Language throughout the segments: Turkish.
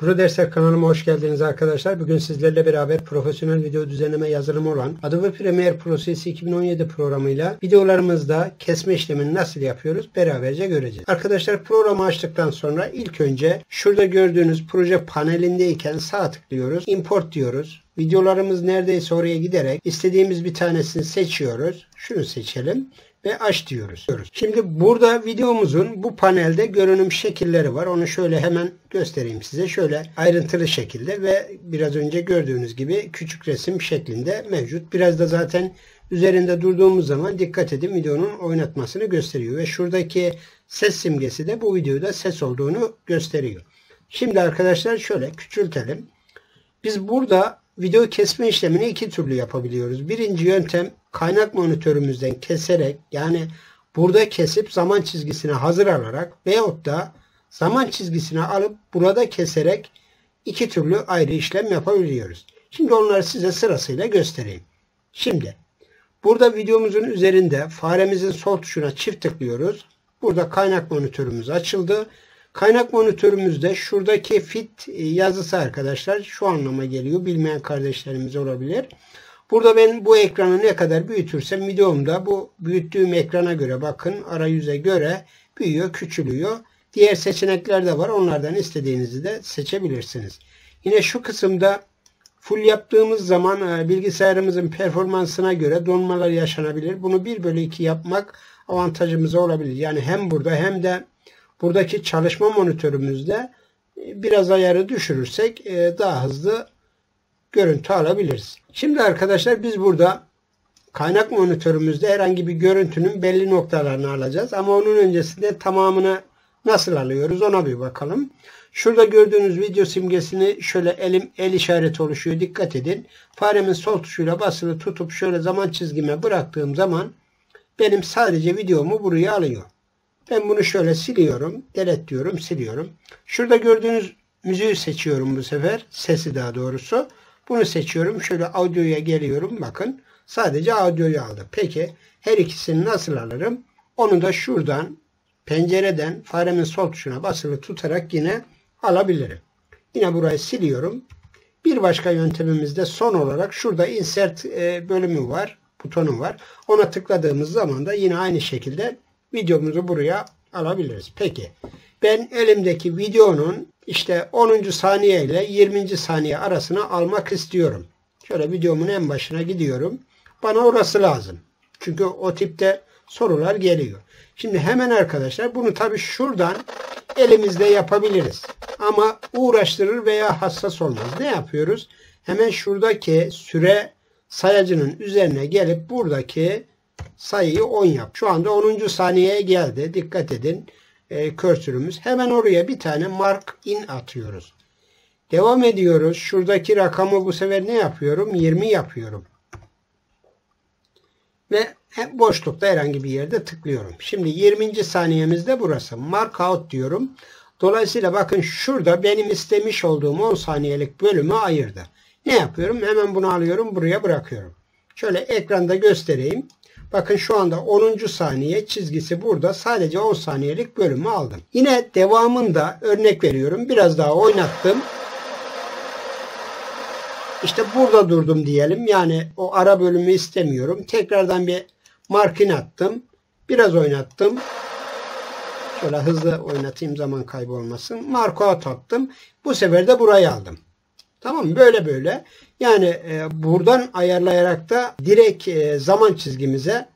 Pro Dersler kanalıma hoş geldiniz arkadaşlar. Bugün sizlerle beraber profesyonel video düzenleme yazılımı olan Adobe Premiere Pro CS 2017 programıyla videolarımızda kesme işlemini nasıl yapıyoruz beraberce göreceğiz. Arkadaşlar programı açtıktan sonra ilk önce şurada gördüğünüz proje panelindeyken sağ tıklıyoruz. Import diyoruz. Videolarımız neredeyse oraya giderek istediğimiz bir tanesini seçiyoruz. Şunu seçelim ve aç diyoruz. Şimdi burada videomuzun bu panelde görünüm şekilleri var. Onu şöyle hemen göstereyim size. Şöyle ayrıntılı şekilde ve biraz önce gördüğünüz gibi küçük resim şeklinde mevcut. Biraz da zaten üzerinde durduğumuz zaman dikkat edin videonun oynatmasını gösteriyor. Ve şuradaki ses simgesi de bu videoda ses olduğunu gösteriyor. Şimdi arkadaşlar şöyle küçültelim. Biz burada video kesme işlemini iki türlü yapabiliyoruz. Birinci yöntem kaynak monitörümüzden keserek yani burada kesip zaman çizgisine hazır alarak veyahut da zaman çizgisine alıp burada keserek iki türlü ayrı işlem yapabiliyoruz. Şimdi onları size sırasıyla göstereyim. Şimdi burada videomuzun üzerinde faremizin sol tuşuna çift tıklıyoruz. Burada kaynak monitörümüz açıldı. Kaynak monitörümüzde şuradaki fit yazısı arkadaşlar şu anlama geliyor. Bilmeyen kardeşlerimiz olabilir. Burada ben bu ekranı ne kadar büyütürsem videomda bu büyüttüğüm ekrana göre bakın arayüze göre büyüyor, küçülüyor. Diğer seçenekler de var. Onlardan istediğinizi de seçebilirsiniz. Yine şu kısımda full yaptığımız zaman e, bilgisayarımızın performansına göre donmalar yaşanabilir. Bunu 1 bölü 2 yapmak avantajımız olabilir. Yani hem burada hem de buradaki çalışma monitörümüzde e, biraz ayarı düşürürsek e, daha hızlı görüntü alabiliriz. Şimdi arkadaşlar biz burada kaynak monitörümüzde herhangi bir görüntünün belli noktalarını alacağız. Ama onun öncesinde tamamını nasıl alıyoruz ona bir bakalım. Şurada gördüğünüz video simgesini şöyle elim el işareti oluşuyor. Dikkat edin. Faremin sol tuşuyla basılı tutup şöyle zaman çizgime bıraktığım zaman benim sadece videomu buraya alıyor. Ben bunu şöyle siliyorum. Delete diyorum. Siliyorum. Şurada gördüğünüz müziği seçiyorum bu sefer. Sesi daha doğrusu. Bunu seçiyorum. Şöyle audioya geliyorum. Bakın sadece audioyu aldı. Peki her ikisini nasıl alırım? Onu da şuradan pencereden faremin sol tuşuna basılı tutarak yine alabilirim. Yine burayı siliyorum. Bir başka yöntemimiz de son olarak şurada insert e, bölümü var. Butonu var. Ona tıkladığımız zaman da yine aynı şekilde videomuzu buraya alabiliriz. Peki ben elimdeki videonun işte 10. saniye ile 20. saniye arasına almak istiyorum. Şöyle videomun en başına gidiyorum. Bana orası lazım. Çünkü o tipte sorular geliyor. Şimdi hemen arkadaşlar bunu tabi şuradan elimizde yapabiliriz. Ama uğraştırır veya hassas olmaz. Ne yapıyoruz? Hemen şuradaki süre sayacının üzerine gelip buradaki sayıyı 10 yap. Şu anda 10. saniyeye geldi. Dikkat edin e, körsürümüz. Hemen oraya bir tane mark in atıyoruz. Devam ediyoruz. Şuradaki rakamı bu sefer ne yapıyorum? 20 yapıyorum. Ve boşlukta herhangi bir yerde tıklıyorum. Şimdi 20. saniyemizde burası. Mark out diyorum. Dolayısıyla bakın şurada benim istemiş olduğum 10 saniyelik bölümü ayırdı. Ne yapıyorum? Hemen bunu alıyorum. Buraya bırakıyorum. Şöyle ekranda göstereyim. Bakın şu anda 10. saniye çizgisi burada. Sadece 10 saniyelik bölümü aldım. Yine devamında örnek veriyorum. Biraz daha oynattım. İşte burada durdum diyelim. Yani o ara bölümü istemiyorum. Tekrardan bir markin attım. Biraz oynattım. Şöyle hızlı oynatayım zaman kaybı olmasın. Marko attım. Bu sefer de burayı aldım. Tamam Böyle böyle. Yani e, buradan ayarlayarak da direkt e, zaman çizgimize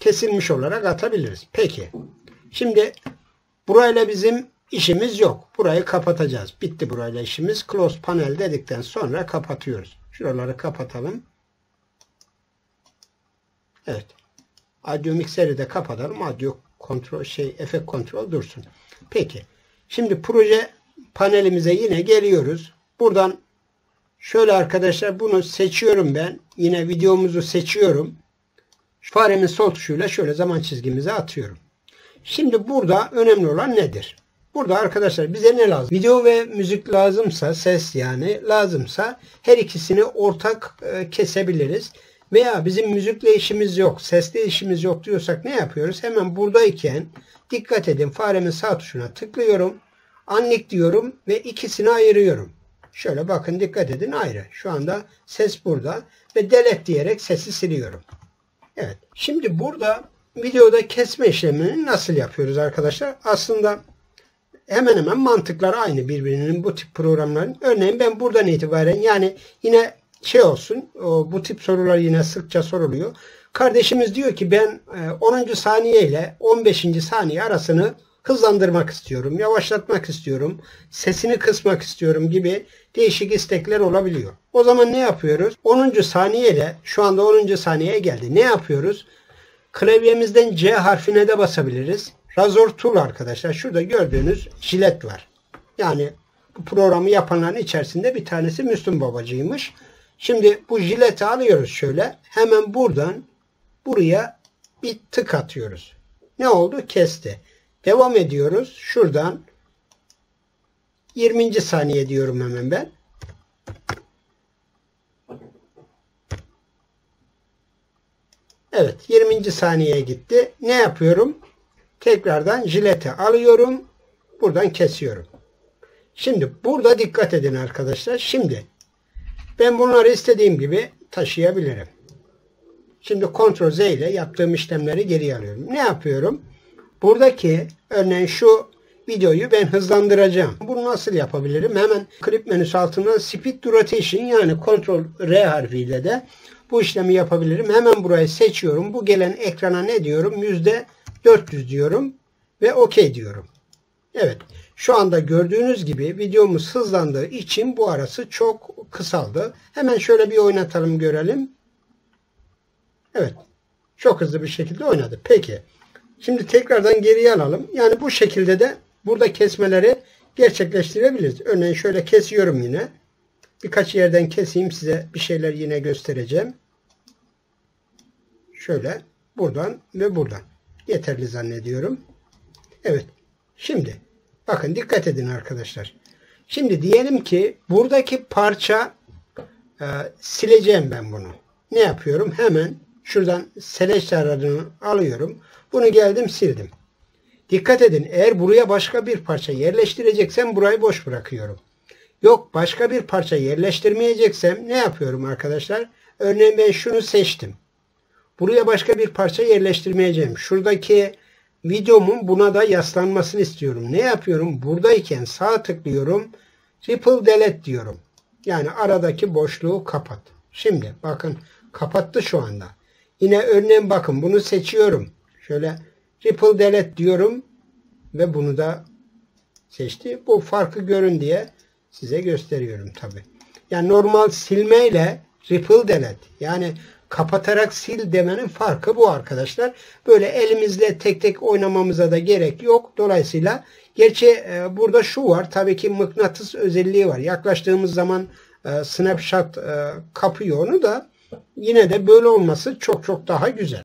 kesilmiş olarak atabiliriz. Peki. Şimdi burayla bizim işimiz yok. Burayı kapatacağız. Bitti burayla işimiz. Close panel dedikten sonra kapatıyoruz. Şuraları kapatalım. Evet. Audio mikseri de kapatalım. Audio kontrol şey efekt kontrol dursun. Peki. Şimdi proje panelimize yine geliyoruz. Buradan Şöyle arkadaşlar bunu seçiyorum ben. Yine videomuzu seçiyorum. Faremin sol tuşuyla şöyle zaman çizgimize atıyorum. Şimdi burada önemli olan nedir? Burada arkadaşlar bize ne lazım? Video ve müzik lazımsa, ses yani lazımsa her ikisini ortak e, kesebiliriz. Veya bizim müzikle işimiz yok, sesle işimiz yok diyorsak ne yapıyoruz? Hemen buradayken dikkat edin faremin sağ tuşuna tıklıyorum. Anlik diyorum ve ikisini ayırıyorum. Şöyle bakın dikkat edin ayrı. Şu anda ses burada ve delete diyerek sesi siliyorum. Evet. Şimdi burada videoda kesme işlemini nasıl yapıyoruz arkadaşlar? Aslında hemen hemen mantıklar aynı birbirinin bu tip programların. Örneğin ben buradan itibaren yani yine şey olsun bu tip sorular yine sıkça soruluyor. Kardeşimiz diyor ki ben 10. E, saniye ile 15. saniye arasını hızlandırmak istiyorum, yavaşlatmak istiyorum, sesini kısmak istiyorum gibi değişik istekler olabiliyor. O zaman ne yapıyoruz? 10. saniye ile şu anda 10. saniyeye geldi. Ne yapıyoruz? Klavyemizden C harfine de basabiliriz. Razor Tool arkadaşlar. Şurada gördüğünüz jilet var. Yani bu programı yapanların içerisinde bir tanesi Müslüm Babacıymış. Şimdi bu jileti alıyoruz şöyle. Hemen buradan buraya bir tık atıyoruz. Ne oldu? Kesti. Devam ediyoruz. Şuradan 20. saniye diyorum hemen ben. Evet 20. saniyeye gitti. Ne yapıyorum? Tekrardan jilete alıyorum. Buradan kesiyorum. Şimdi burada dikkat edin arkadaşlar. Şimdi ben bunları istediğim gibi taşıyabilirim. Şimdi Ctrl Z ile yaptığım işlemleri geri alıyorum. Ne yapıyorum? Buradaki örneğin şu videoyu ben hızlandıracağım. Bunu nasıl yapabilirim? Hemen klip menüsü altından Speed Rotation yani Ctrl R harfiyle de bu işlemi yapabilirim. Hemen burayı seçiyorum. Bu gelen ekrana ne diyorum? %400 diyorum ve OK diyorum. Evet. Şu anda gördüğünüz gibi videomuz hızlandığı için bu arası çok kısaldı. Hemen şöyle bir oynatalım görelim. Evet. Çok hızlı bir şekilde oynadı. Peki. Şimdi tekrardan geriye alalım. Yani bu şekilde de burada kesmeleri gerçekleştirebiliriz. Örneğin şöyle kesiyorum yine. Birkaç yerden keseyim size bir şeyler yine göstereceğim. Şöyle buradan ve buradan. Yeterli zannediyorum. Evet. Şimdi bakın dikkat edin arkadaşlar. Şimdi diyelim ki buradaki parça e, sileceğim ben bunu. Ne yapıyorum? Hemen şuradan select aracını alıyorum. Bunu geldim sildim. Dikkat edin eğer buraya başka bir parça yerleştireceksem burayı boş bırakıyorum. Yok başka bir parça yerleştirmeyeceksem ne yapıyorum arkadaşlar? Örneğin ben şunu seçtim. Buraya başka bir parça yerleştirmeyeceğim. Şuradaki videomun buna da yaslanmasını istiyorum. Ne yapıyorum? Buradayken sağ tıklıyorum. Ripple delete diyorum. Yani aradaki boşluğu kapat. Şimdi bakın kapattı şu anda. Yine örneğin bakın bunu seçiyorum. Şöyle Ripple Delete diyorum ve bunu da seçti. Bu farkı görün diye size gösteriyorum tabi. Yani normal silme ile Ripple Delete yani kapatarak sil demenin farkı bu arkadaşlar. Böyle elimizle tek tek oynamamıza da gerek yok. Dolayısıyla gerçi e, burada şu var. Tabii ki mıknatıs özelliği var. Yaklaştığımız zaman e, snapshot e, kapıyor onu da yine de böyle olması çok çok daha güzel.